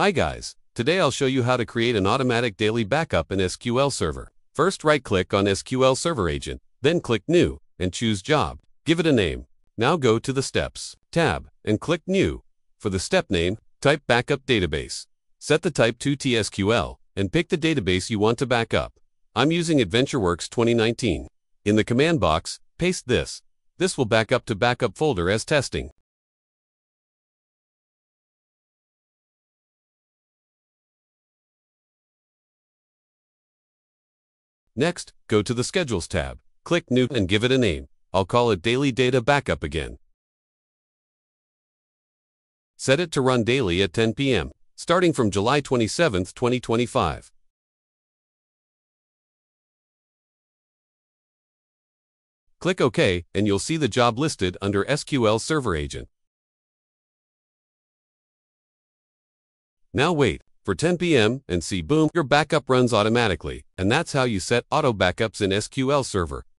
Hi guys, today I'll show you how to create an automatic daily backup in SQL Server. First right-click on SQL Server Agent, then click New, and choose Job. Give it a name. Now go to the Steps tab, and click New. For the step name, type Backup Database. Set the type to TSQL, and pick the database you want to back up. I'm using AdventureWorks 2019. In the command box, paste this. This will back up to backup folder as testing. Next, go to the Schedules tab. Click New and give it a name. I'll call it Daily Data Backup again. Set it to run daily at 10 p.m., starting from July 27, 2025. Click OK, and you'll see the job listed under SQL Server Agent. Now wait for 10 p.m. and see boom, your backup runs automatically, and that's how you set auto backups in SQL Server.